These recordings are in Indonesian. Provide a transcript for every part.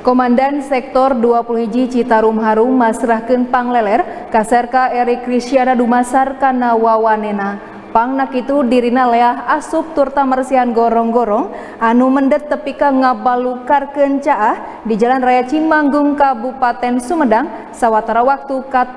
Komandan Sektor 21 Citarum Harum masrahkeun pangleler ka Serka Eri Kristiana Dumasar kana wawanena. Pangnak itu dirina leah asup turta mersihan gorong-gorong anu mendet tepi ka ngabalukarkeun caah di Jalan Raya Cimanggung Kabupaten Sumedang sawatara waktu ka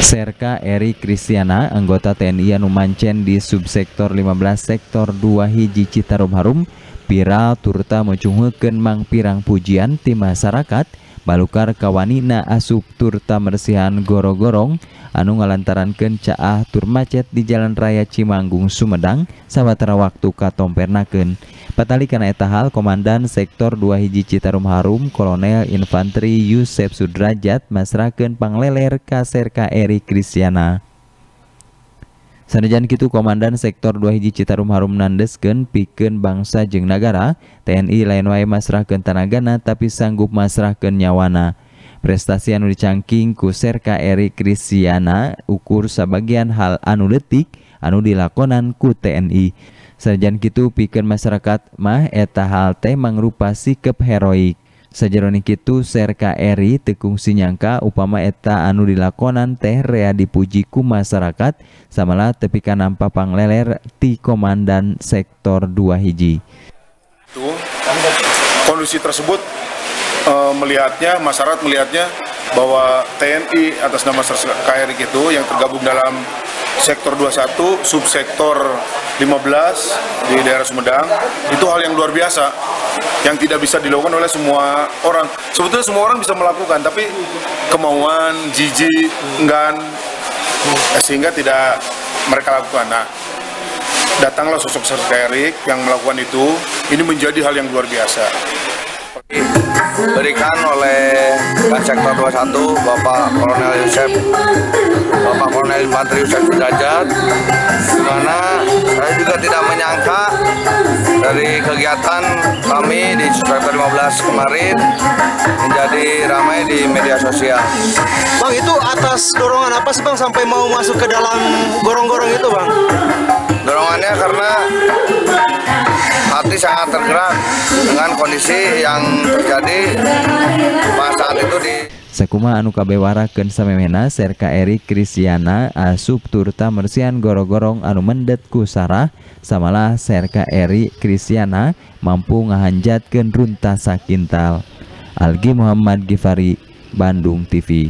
Serka Eri Kristiana, anggota TNI anu mancen di subsektor 15 sektor 2 hiji Citarum Harum, viral turta mencunghekeun mang pirang pujian tim masyarakat balukar kawanina asup turta mersihan goro-gorong anu ngalantarankeun caah tur macet di Jalan Raya Cimanggung Sumedang sawatara waktu katompernakeun. Patali kana eta hal Komandan Sektor 2 hiji Citarum Harum Kolonel Infanteri Yusef Sudrajat masrakeun pangleler ka Serka Eri Kristiana. Sanajan kitu Komandan Sektor 2 hiji Citarum Harum nandeskeun pikeun bangsa jeung nagara, TNI lain wae masrahkeun tanagana tapi sanggup masrahkeun nyawana. Prestasi anu dicangking ku Serka Eri Kristiana ukur sabagian hal anu letik anu dilakonan ku TNI. Sajan kitu pikeun masyarakat mah eta hal teh mangrupa sikap heroik. Sajeroni kitu Serka Eri tekung sinyangka upama eta anu dilakonan teh rea dipuji ku masyarakat samala tepi nampa pangleler ti komandan sektor 2 hiji. Kondisi tersebut e, melihatnya masyarakat melihatnya bahwa TNI atas nama Eri itu yang tergabung dalam sektor 21 subsektor 15 di daerah Sumedang itu hal yang luar biasa yang tidak bisa dilakukan oleh semua orang. Sebetulnya semua orang bisa melakukan tapi kemauan jijik enggan eh, sehingga tidak mereka lakukan. Nah datanglah sosok Serta Erik yang melakukan itu. Ini menjadi hal yang luar biasa. Diberikan oleh Sektor 21 Bapak Kolonel Yusef Bapak Kolonel Infanteri Yusef Sudrajat mana saya juga tidak menyangka dari kegiatan kami di Sektor 15 kemarin menjadi ramai di media sosial. Bang itu atas dorongan apa sih Bang sampai mau masuk ke dalam gorong-gorong itu Bang? Dorongannya karena hati sangat tergerak dengan kondisi yang terjadi pada saat itu di Sakuma anu kabewarakeun samemena Serka Eri Kristiana asup turta mersian gorong-gorong anu mendet ku Sarah samalah Serka Eri Kristiana mampu ngahanjatkeun runta sakintal. Algi Muhammad Gifari Bandung TV